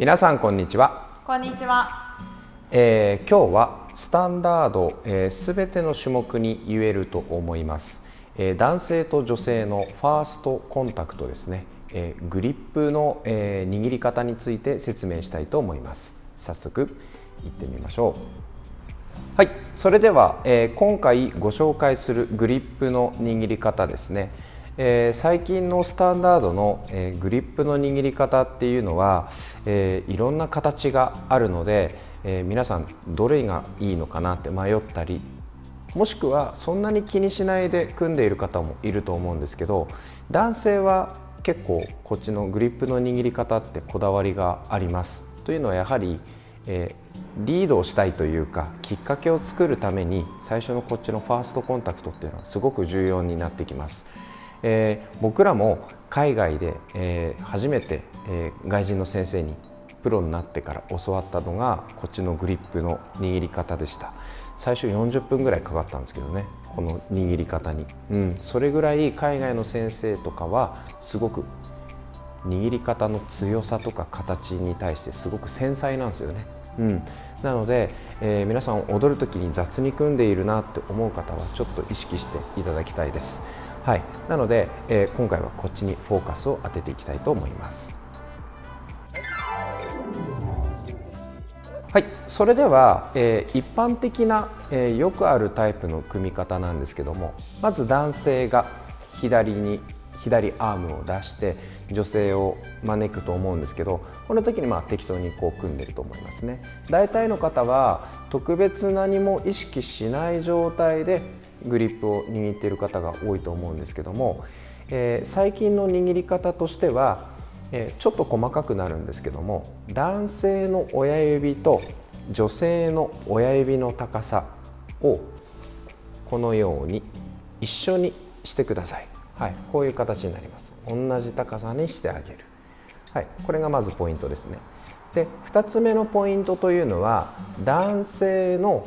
皆さんこんにちは、こんにちは。えー今日はスタンダードすべ、えー全ての種目に言えると思います、えー男性と女性のファーストコンタクトですね、えーグリップの、えー握り方について説明したいと思います。早速行ってみましょう。はい、それでは、えー今回ご紹介するグリップの握り方ですね、えー最近のスタンダードの、えーグリップの握り方っていうのは、えーいろんな形があるので、え皆さんどれがいいのかなって迷ったりもしくはそんなに気にしないで組んでいる方もいると思うんですけど男性は結構こっちのグリップの握り方ってこだわりがあります。というのはやはり、えリードをしたいというかきっかけを作るために最初のこっちのファーストコンタクトっていうのはすごく重要になってきます。えー僕らも海外で、えー初めて、えー外人の先生にプロになってから教わったのがこっちのグリップの握り方でした最初40分ぐらいかかったんですけどねこの握り方に、うん、それぐらい海外の先生とかはすごく握り方の強さとか形に対してすごく繊細なんですよね。うん、なので、えー皆さん踊る時に雑に組んでいるなって思う方はちょっと意識していただきたいです。はい、なので、えー今回はこっちにフォーカスを当てていきたいと思います。はい、それでは、えー一般的な、えーよくあるタイプの組み方なんですけどもまず男性が左に左アームを出して女性を招くと思うんですけどこの時にまあ適当にこう組んでると思いますね。大体の方は特別何も意識しない状態でグリップを握っている方が多いと思うんですけども、えー最近の握り方としてはえーちょっと細かくなるんですけども男性の親指と女性の親指の高さをこのように一緒にしてください、はい、こういう形になります。同じ高さにしてあげる、はい、これがまずポイントですね。で2つ目のポイントというのは男性の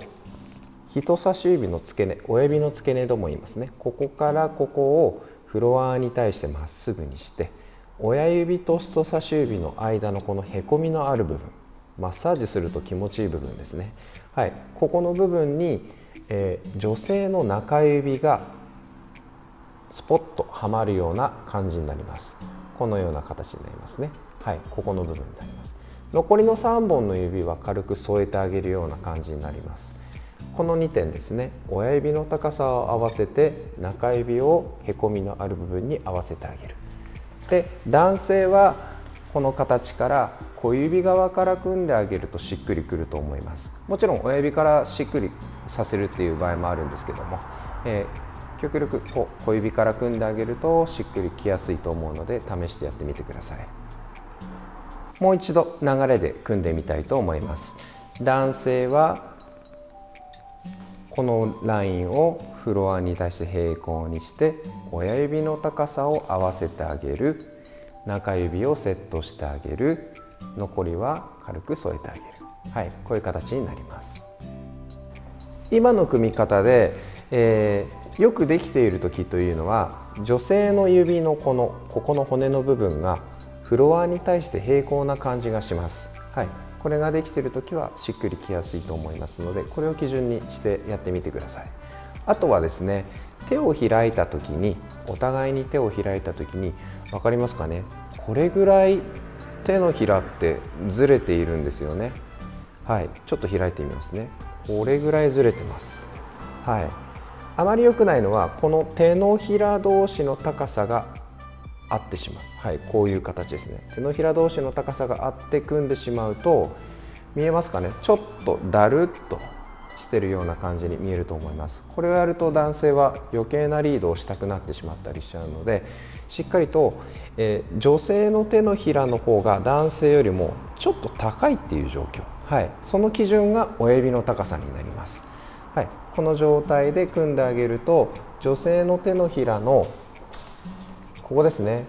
人差し指の付け根親指の付け根とも言いますね。ここからここをフロアに対してまっすぐにして親指と人差し指の間のこのへこみのある部分マッサージすると気持ちいい部分ですね。はい。ここの部分に、えー女性の中指がスポッとはまるような感じになります。このような形になりますね。はい。ここの部分になります。残りの3本の指は軽く添えてあげるような感じになります。この2点ですね。親指の高さを合わせて中指をへこみのある部分に合わせてあげる。で男性はこの形から小指側から組んであげるとしっくりくると思います。もちろん親指からしっくりさせるっていう場合もあるんですけども、えー極力こう小指から組んであげるとしっくりきやすいと思うので試してやってみてください。もう一度流れで組んでみたいと思います。男性はこのラインをフロアに対して平行にして親指の高さを合わせてあげる中指をセットしてあげる残りは軽く添えてあげる。はいこういう形になります。今の組み方で、えーよくできている時というのは女性の指のこのここの骨の部分がフロアに対して平行な感じがします、はい、これができている時はしっくりきやすいと思いますのでこれを基準にしてやってみてください。あとはですね手を開いた時にお互いに手を開いた時に分かりますかね？これぐらい手のひらってずれているんですよね。はいちょっと開いてみますね。これぐらいずれてます。はい。あまり良くないのはこの手のひら同士の高さが合ってしまう、はい、こういう形ですね。手のひら同士の高さが合って組んでしまうと見えますかね？ちょっとだるっとしてるような感じに見えると思います。これをやると男性は余計なリードをしたくなってしまったりしちゃうのでしっかりと、えー女性の手のひらの方が男性よりもちょっと高いっていう状況、はい、その基準が親指の高さになります。はい、この状態で組んであげると女性の手のひらのここですね。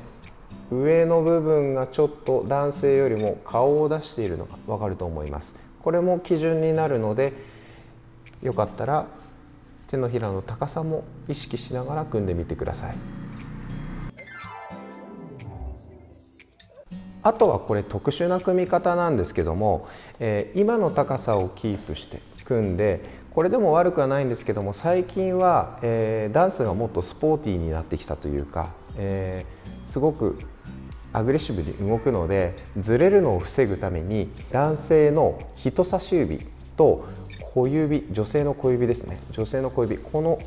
上の部分がちょっと男性よりも顔を出しているのが分かると思います。これも基準になるのでよかったら手のひらの高さも意識しながら組んでみてください。あとはこれ特殊な組み方なんですけども、えー、今の高さをキープして組んでこれでも悪くはないんですけども最近は、えー、ダンスがもっとスポーティーになってきたというか、えー、すごくアグレッシブに動くのでずれるのを防ぐために男性の人差し指と小指女性の小指ですね。女性の小指この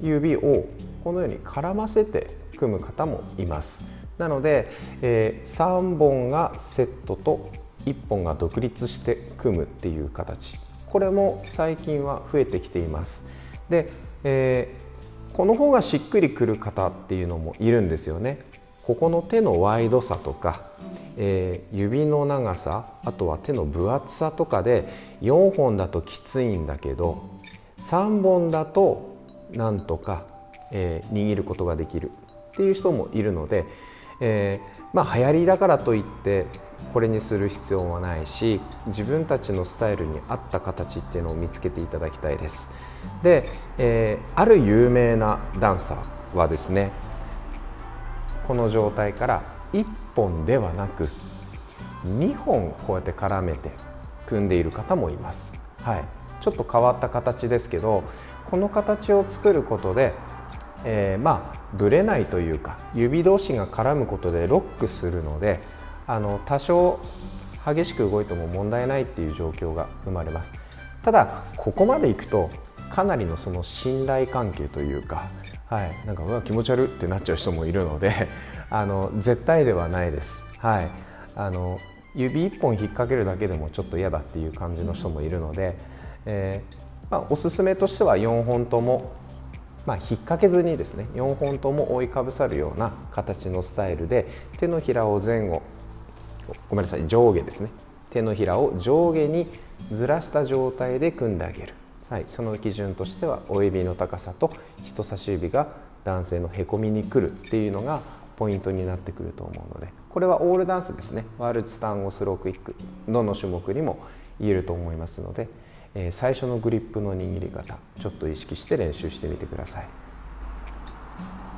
指をこのように絡ませて組む方もいます。なので、えー、3本がセットと1本が独立して組むっていう形。これも最近は増えてきています。で、えー、この方がしっくりくる方っていうのもいるんですよね。ここの手のワイドさとか、えー、指の長さあとは手の分厚さとかで4本だときついんだけど3本だとなんとか、えー、握ることができるっていう人もいるので、えー、まあ流行りだからといってこれにする必要はないし自分たちのスタイルに合った形っていうのを見つけていただきたいです。で、えー、ある有名なダンサーはですねこの状態から1本ではなく2本こうやって絡めて組んでいる方もいます。はい、ちょっと変わった形ですけどこの形を作ることで、えー、まあぶれないというか指同士が絡むことでロックするのであの多少激しく動いても問題ないっていう状況が生まれますただここまでいくとかなりのその信頼関係というかはい、なんかうわ気持ち悪いってなっちゃう人もいるので あの絶対ではないです。はい、あの指1本引っ掛けるだけでもちょっと嫌だっていう感じの人もいるので、えー、まあ、おすすめとしては4本とも、まあ、引っ掛けずにですね4本とも覆いかぶさるような形のスタイルで手のひらを前後ごめんなさい上下ですね。手のひらを上下にずらした状態で組んであげる。はい、その基準としては親指の高さと人差し指が男性のへこみにくるっていうのがポイントになってくると思うのでこれはオールダンスですね。ワルツタンゴスロークイックどの種目にも言えると思いますので、え、最初のグリップの握り方ちょっと意識して練習してみてください。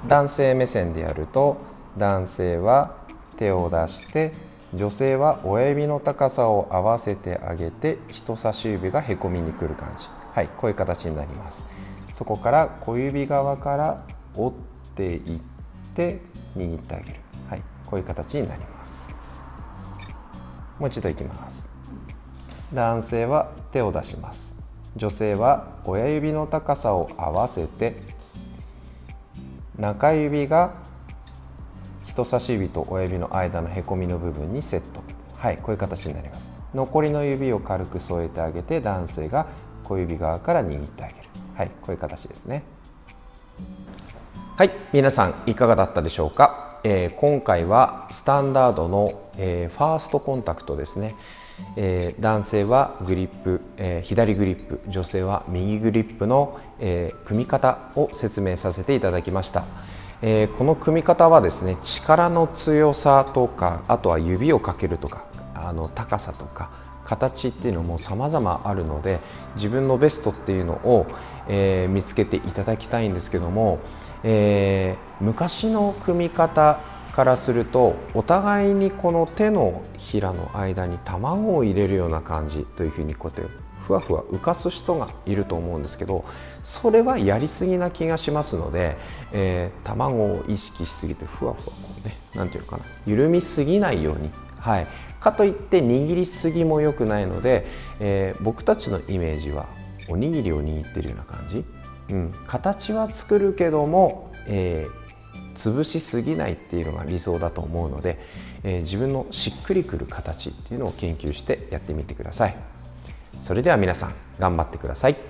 男性目線でやると男性は手を出して女性は親指の高さを合わせてあげて人差し指がへこみにくる感じ。はいこういう形になります。そこから小指側から折っていって握ってあげる。はいこういう形になります。もう一度いきます。男性は手を出します。女性は親指の高さを合わせて中指が人差し指と親指の間のへこみの部分にセット。はいこういう形になります。残りの指を軽く添えてあげて男性が小指側から握ってあげる。はいこういう形ですね。はい皆さんいかがだったでしょうか、えー、今回はスタンダードの、えー、ファーストコンタクトですね。えー、男性はグリップ、えー、左グリップ女性は右グリップの、えー、組み方を説明させていただきました、えこの組み方はですね力の強さとかあとは指をかけるとかあの高さとか形っていうのも様々あるので自分のベストっていうのを、え、見つけていただきたいんですけども、え、昔の組み方からするとお互いにこの手のひらの間に卵を入れるような感じというふうにこうやってふわふわ浮かす人がいると思うんですけどそれはやりすぎな気がしますので、えー、卵を意識しすぎてふわふわこうね何て言うかな緩みすぎないように、はい、かといって握りすぎも良くないので、えー、僕たちのイメージはおにぎりを握ってるような感じ、うん、形は作るけども、えー、潰しすぎないっていうのが理想だと思うので、えー、自分のしっくりくる形っていうのを研究してやってみてください。それでは皆さん頑張ってください。